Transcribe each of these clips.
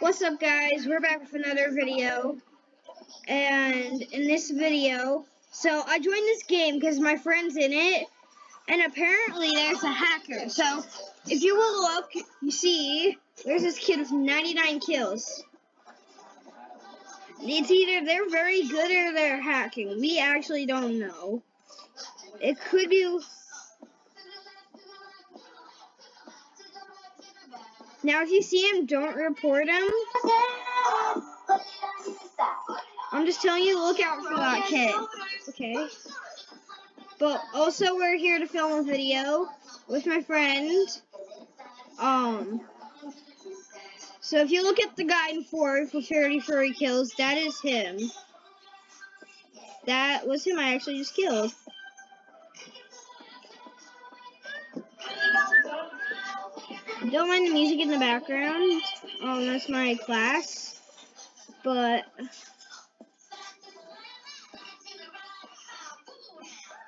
What's up guys, we're back with another video, and in this video, so I joined this game because my friend's in it, and apparently there's a hacker, so if you will look, you see, there's this kid with 99 kills. It's either they're very good or they're hacking, we actually don't know. It could be Now, if you see him, don't report him. I'm just telling you, look out for that kid. Okay? But also, we're here to film a video with my friend. Um. So if you look at the guy in fourth for 30 furry kills, that is him. That was him I actually just killed. Don't mind the music in the background. Um, that's my class. But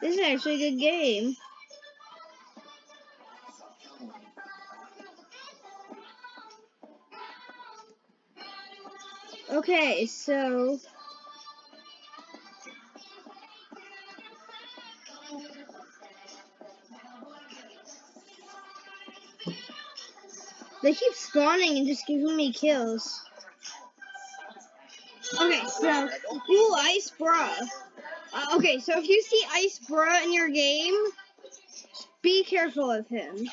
this is actually a good game. Okay, so They keep spawning and just giving me kills. Okay, so, ooh, Ice Bra. Uh, okay, so if you see Ice Bra in your game, be careful of him.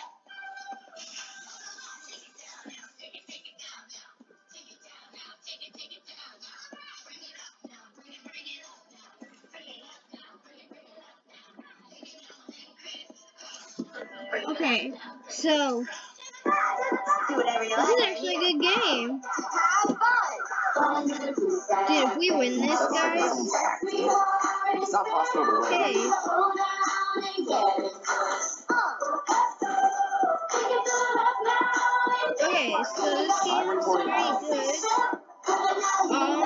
Okay, so this is actually a good game. Dude, if we win this, guys. It's not possible to win. Okay. Okay, so this game is pretty good. Um,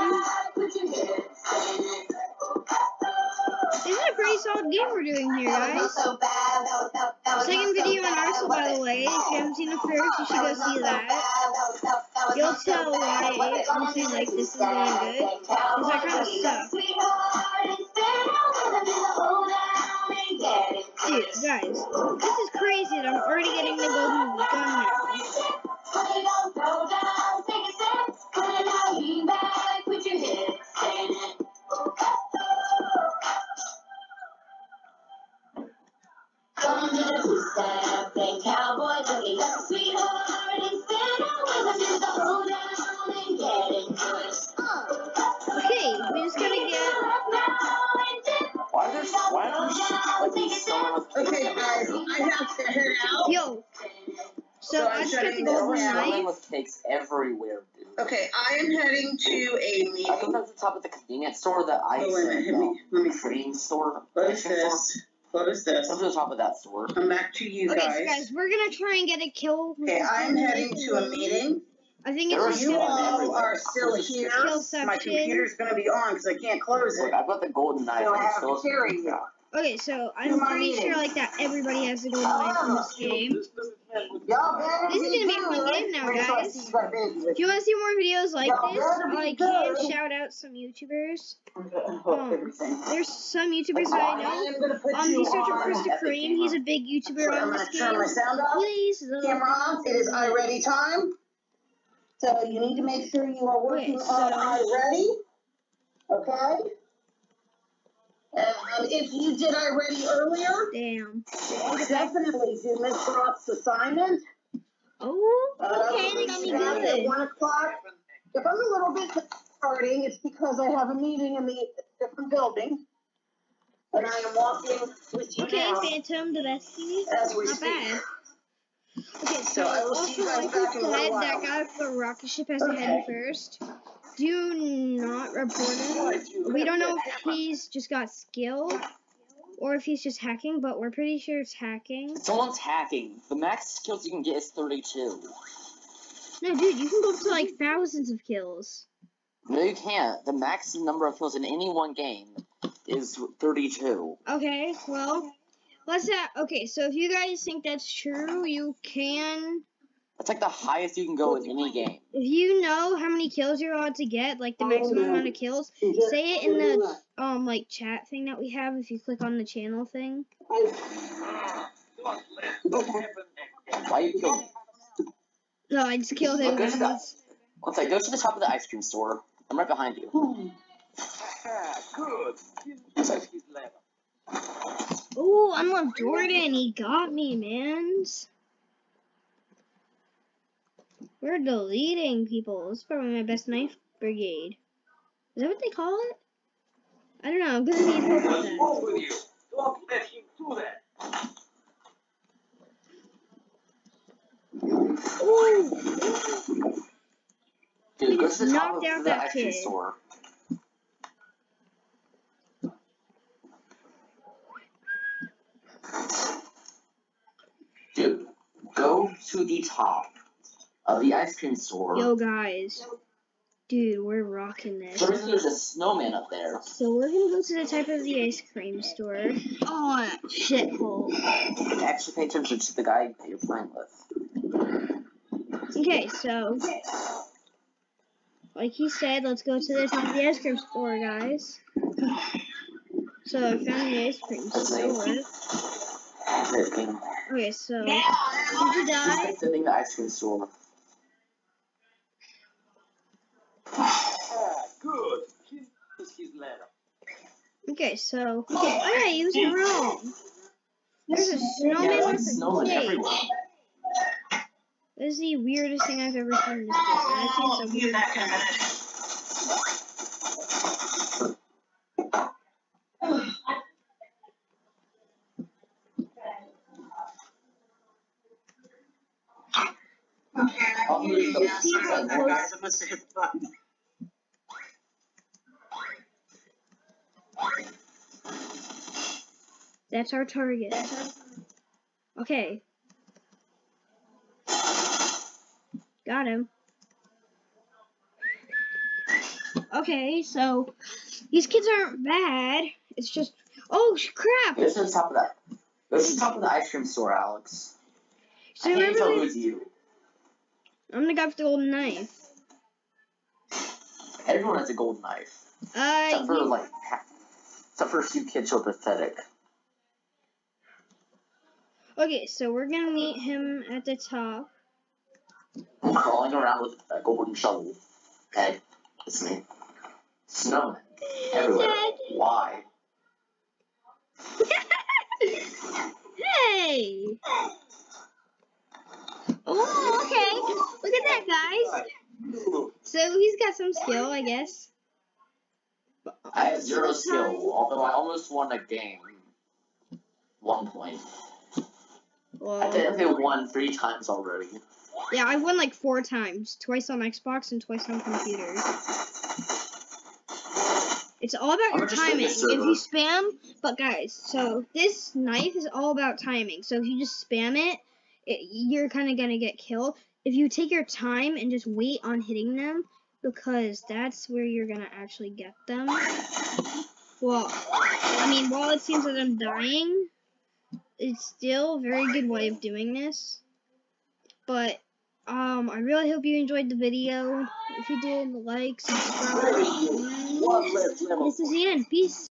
this is a pretty solid game we're doing here, guys. Second video on Arsenal, by the way. If you haven't seen it first, you should go see that. You'll tell why saying like this is really good. Because I kind of suck. Dude, guys, this is crazy I'm already getting the golden gun now. Just got the golden someone knife. with cakes everywhere, dude. Okay, I am heading to a I think that's the top of the convenience store, the ice Oh, wait a minute, and let me, let me the see. cream store. What is ice is cream store. this? What is this? Come to the top of that store. Come back to you Okay, so guys. guys, we're gonna try and get a kill. Okay, I'm heading to a meeting. I think There it's is just You one gonna all everywhere. are still here. My section. computer's gonna be on because I can't close Look, it. I've got the golden knife. So I have to carry you. Okay, so I'm pretty meeting. sure like that everybody has the golden knife in this ah! game. Y'all better This is gonna be a fun game now, guys. see you got baby with If you want to see more videos like this, I can shout out some YouTubers. Um, there's some YouTubers that I I know. am gonna put Um, you you search up. Krista Cream. He's a big YouTuber on this game. sound off. Please, Camera on. It is iReady time. So you need to make sure you are working on I ready. Okay? And if you did already earlier, Damn. definitely do Miss Roth's assignment. Oh, Uh, okay, they got me starting At good. one o'clock. If I'm a little bit starting, it's because I have a meeting in the different building. And I am walking with you Okay, now. Phantom, the bestie. As we Not speak. bad. Okay, so So I will see also you guys like I back in a said, that guy with the rocket ship has to head first. Do not report him. We don't know if he's just got skill or if he's just hacking, but we're pretty sure it's hacking. Someone's hacking. The max skills you can get is 32. No, dude, you can go up to like thousands of kills. No, you can't. The max number of kills in any one game is 32. Okay, well, let's have. Okay, so if you guys think that's true, you can That's like the highest you can go in any game. If you know how many kills you're allowed to get, like the maximum amount of kills, say it in the um like chat thing that we have. If you click on the channel thing. Why you kill me? No, I just killed him. Look, go to the- guys. Go to the top of the ice cream store. I'm right behind you. Good. It's like- Ooh, unlocked Jordan. He got me, mans. We're deleting people. This is probably my best knife brigade. Is that what they call it? I don't know. I'm gonna need help with What's that. wrong with you? Don't let him do that. Ooh. Dude, go just to the top knocked of out the that ice kid. store. Dude, go to the top of the ice cream store. Yo, guys. Dude, we're rocking this. Reason, there's a snowman up there. So we're gonna go to the type of the ice cream store. Oh, shithole. Actually, pay attention to the guy that you're playing with. Okay, so like he said, let's go to the top of the ice cream store, guys. So I found the ice cream store. Okay, so did you die? The ice cream store. Okay, so oh yeah, you was wrong. There's a snowman Yeah, with there's a everywhere. This is the weirdest thing I've ever seen in this game. I've seen some weird stuff. Here's That's our target. Okay. Got him. Okay, so these kids aren't bad. It's just oh crap. To the top of that. Go to the top of the ice cream store, Alex. So I can't tell who's you. I'm the guy with the golden knife. Everyone has a golden knife. Uh, Except for you- like except for a few kids who are pathetic. Okay, so we're gonna meet him at the top. I'm crawling around with a golden shovel. Okay, it's me. Snowmen everywhere. Dad. Why? hey! Oh, okay. Look at that, guys. So he's got some skill, I guess. I have zero Most of the time- skill, although I almost won a game. One point. I Well, technically won three times already. yeah, I've won like four times. Twice on Xbox and twice on computer. It's all about I'm your timing. If you spam, but guys, so this knife is all about timing. So if you just spam it, it you're kind of gonna get killed. If you take your time and just wait on hitting them, because that's where you're gonna actually get them. Well, I mean, while it seems that I'm dying, it's still a very good way of doing this. But um, I really hope you enjoyed the video. If you did, like, subscribe. and One less level. This is the end. Peace.